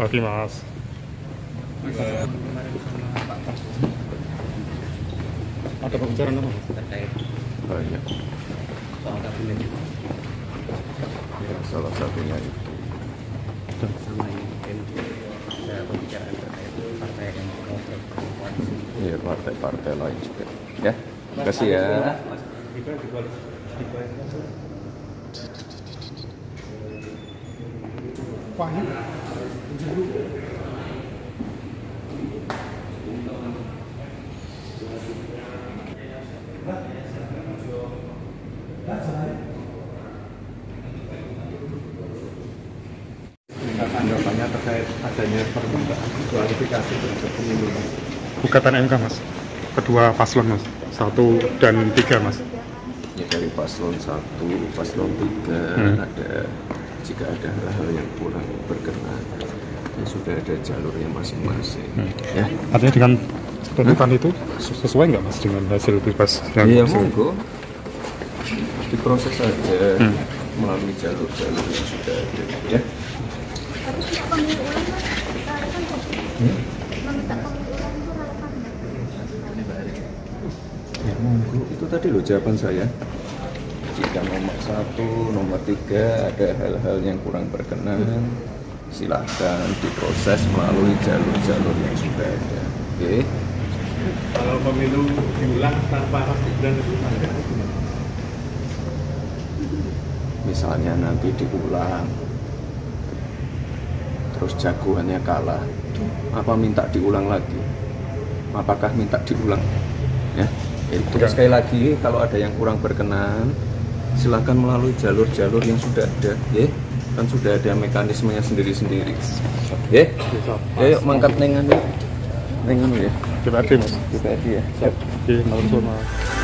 Oke mas. Ada pembicaraan apa? Mas? terkait banyak soal kabinet ya, salah satunya itu sama ini mungkin ada pembicaraan terkait partai yang mau berkoalisi. ya partai-partai lain juga ya terima kasih ya tanggapannya terkait adanya permintaan kualifikasi terhadap pemilu Gugatan MK mas. Kedua paslon mas. Satu dan tiga mas. ya dari paslon satu paslon tiga Hmm. ada jika ada hal-hal yang kurang berkenan ya sudah ada jalurnya masing-masing ya Artinya dengan tuntutan itu sesuai nggak mas dengan hasil pilpres yang Iya monggo diproses saja Hmm. melalui jalur-jalur yang sudah ada ya Tapi pemilu nggak? Ya monggo. Itu tadi loh jawaban saya. Jika nomor satu, nomor tiga ada hal-hal yang kurang berkenan, silahkan diproses melalui jalur-jalur yang sudah ada. Oke. kalau pemilu diulang tanpa Mas Gibran itu? Misalnya nanti diulang, terus jagoannya kalah, apa minta diulang lagi? Apakah minta diulang? Ya, itu Enggak. sekali lagi kalau ada yang kurang berkenan, silakan melalui jalur-jalur yang sudah ada, ya. Kan sudah ada mekanismenya sendiri-sendiri. Ya, ya yuk mangkat nengan ya. Nengan ya. DPRD mas. Kita ya. Oke, malam mas.